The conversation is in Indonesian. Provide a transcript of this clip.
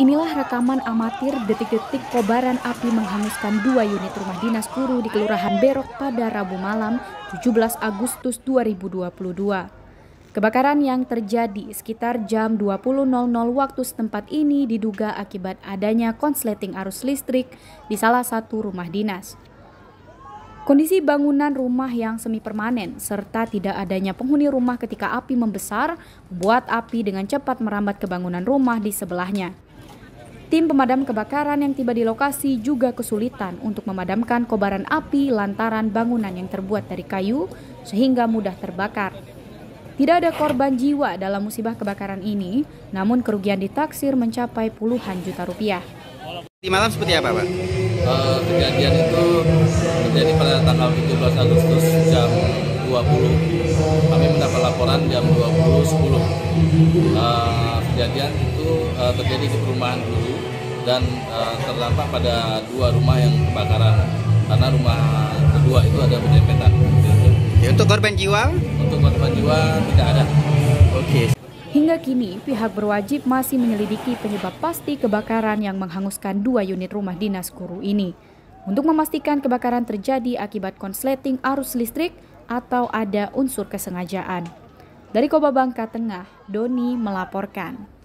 Inilah rekaman amatir detik-detik kobaran api menghanguskan dua unit rumah dinas guru di Kelurahan Berok pada Rabu malam 17 Agustus 2022. Kebakaran yang terjadi sekitar jam 20.00 waktu setempat ini diduga akibat adanya konsleting arus listrik di salah satu rumah dinas. Kondisi bangunan rumah yang semi permanen serta tidak adanya penghuni rumah ketika api membesar membuat api dengan cepat merambat ke bangunan rumah di sebelahnya. Tim pemadam kebakaran yang tiba di lokasi juga kesulitan untuk memadamkan kobaran api lantaran bangunan yang terbuat dari kayu sehingga mudah terbakar. Tidak ada korban jiwa dalam musibah kebakaran ini, namun kerugian ditaksir mencapai puluhan juta rupiah. Di malam seperti apa, Pak? Uh, kejadian itu terjadi pada tanggal 17 Agustus jam 20. Kami mendapat laporan jam 20.10. Uh, kejadian itu uh, terjadi di perumahan dulu dan uh, terdampak pada dua rumah yang kebakaran karena rumah kedua itu ada berdempetan. Ya, untuk korban jiwa? Untuk korban jiwa tidak ada. Oke. Hingga kini, pihak berwajib masih menyelidiki penyebab pasti kebakaran yang menghanguskan dua unit rumah dinas guru ini. Untuk memastikan kebakaran terjadi akibat konsleting arus listrik atau ada unsur kesengajaan. Dari Koba Bangka Tengah, Doni melaporkan.